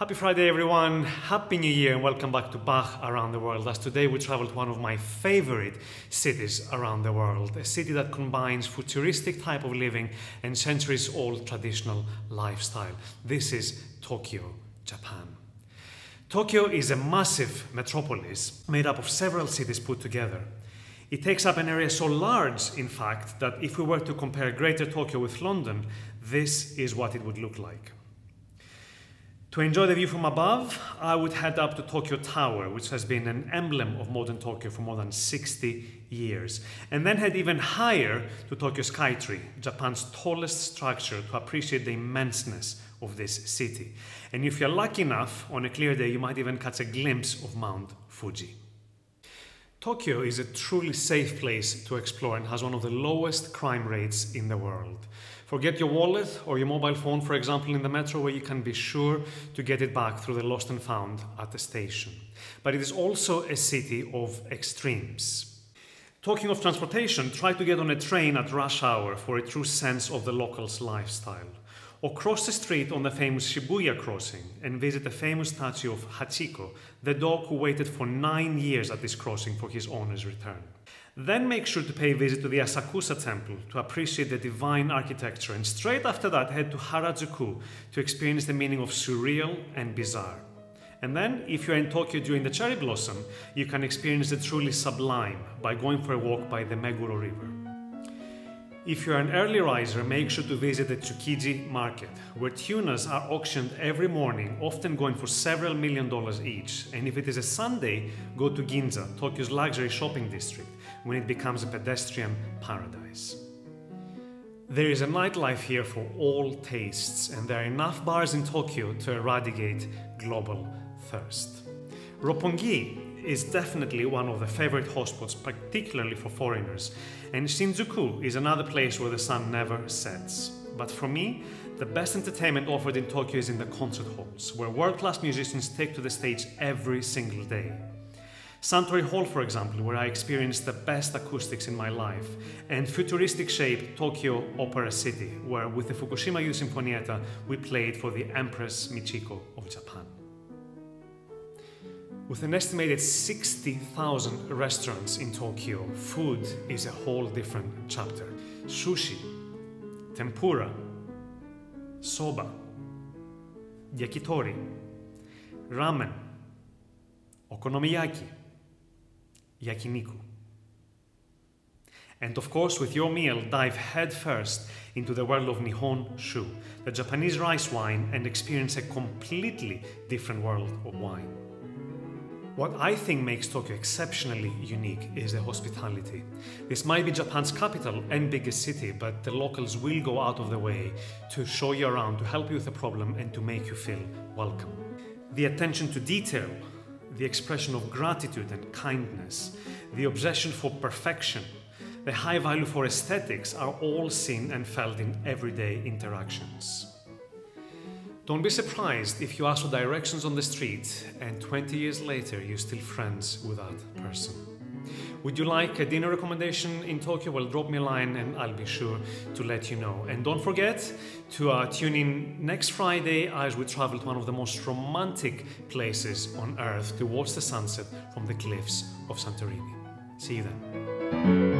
Happy Friday, everyone. Happy New Year, and welcome back to Bach Around the World. As today we travel to one of my favorite cities around the world, a city that combines futuristic type of living and centuries old traditional lifestyle. This is Tokyo, Japan. Tokyo is a massive metropolis made up of several cities put together. It takes up an area so large, in fact, that if we were to compare Greater Tokyo with London, this is what it would look like. To enjoy the view from above, I would head up to Tokyo Tower, which has been an emblem of modern Tokyo for more than 60 years, and then head even higher to Tokyo Skytree, Japan's tallest structure, to appreciate the immenseness of this city. And if you're lucky enough, on a clear day, you might even catch a glimpse of Mount Fuji. Tokyo is a truly safe place to explore and has one of the lowest crime rates in the world. Forget your wallet or your mobile phone, for example, in the metro, where you can be sure to get it back through the lost and found at the station. But it is also a city of extremes. Talking of transportation, try to get on a train at rush hour for a true sense of the locals' lifestyle. Or cross the street on the famous Shibuya crossing and visit the famous statue of Hachiko, the dog who waited for nine years at this crossing for his owner's return. Then make sure to pay a visit to the Asakusa temple to appreciate the divine architecture, and straight after that, head to Harajuku to experience the meaning of surreal and bizarre. And then, if you're in Tokyo during the cherry blossom, you can experience the truly sublime by going for a walk by the Meguro River. If you're an early riser, make sure to visit the Tsukiji market, where tunas are auctioned every morning, often going for several million dollars each. And if it is a Sunday, go to Ginza, Tokyo's luxury shopping district, when it becomes a pedestrian paradise. There is a nightlife here for all tastes, and there are enough bars in Tokyo to eradicate global thirst. Roppongi is definitely one of the favorite hotspots, particularly for foreigners, and Shinjuku is another place where the sun never sets. But for me, the best entertainment offered in Tokyo is in the concert halls, where world class musicians take to the stage every single day. Suntory Hall, for example, where I experienced the best acoustics in my life, and futuristic shaped Tokyo Opera City, where with the Fukushima Youth Sinfonietta we played for the Empress Michiko of Japan. With an estimated 60,000 restaurants in Tokyo, food is a whole different chapter. Sushi, tempura, soba, yakitori, ramen, okonomiyaki, yakiniku. And of course, with your meal, dive headfirst into the world of Nihon Shu, the Japanese rice wine, and experience a completely different world of wine. What I think makes Tokyo exceptionally unique is the hospitality. This might be Japan's capital and biggest city, but the locals will go out of their way to show you around, to help you with a problem, and to make you feel welcome. The attention to detail, the expression of gratitude and kindness, the obsession for perfection, the high value for aesthetics are all seen and felt in everyday interactions. Don't be surprised if you ask for directions on the street and 20 years later you're still friends with that person. Would you like a dinner recommendation in Tokyo? Well, drop me a line and I'll be sure to let you know. And don't forget to uh, tune in next Friday as we travel to one of the most romantic places on earth to watch the sunset from the cliffs of Santorini. See you then.